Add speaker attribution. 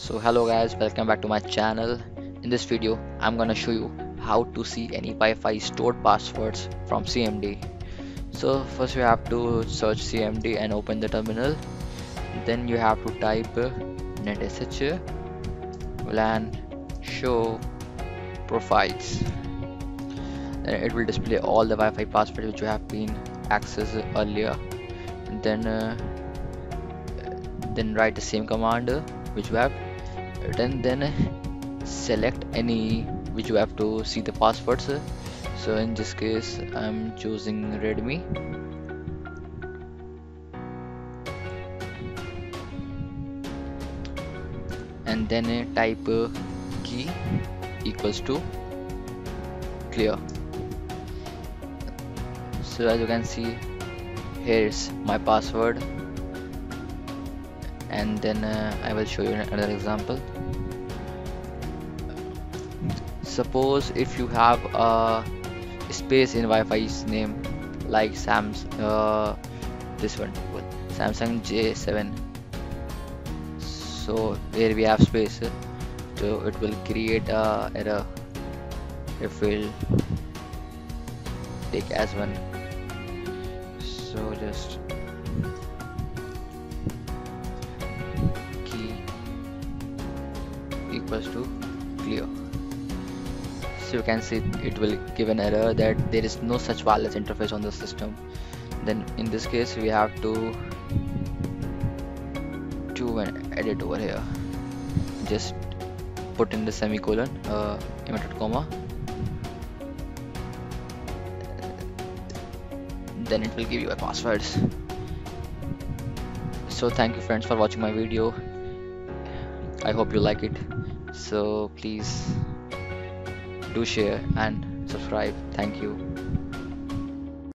Speaker 1: so hello guys welcome back to my channel. In this video I'm gonna show you how to see any Wi-Fi stored passwords from CMD so first you have to search CMD and open the terminal. Then you have to type netsh lan show profiles. Then it will display all the Wi-Fi passwords which you have been accessed earlier. And then uh, then write the same command which you have written then uh, select any which you have to see the passwords. So in this case I'm choosing Redmi. And then uh, type uh, key equals to clear. So as you can see here's my password and then uh, I will show you another example. Suppose if you have a space in Wi-Fi's name like Sam's uh, this one Samsung J7 so here we have space so it will create a error. If we'll take as one. So just to clear. So you can see it will give an error that there is no such wireless interface on the system. Then in this case we have to do an edit over here. Just put in the semicolon uh, comma. Then it will give you a passwords so thank you friends for watching my video I hope you like it. So please do share and subscribe. Thank you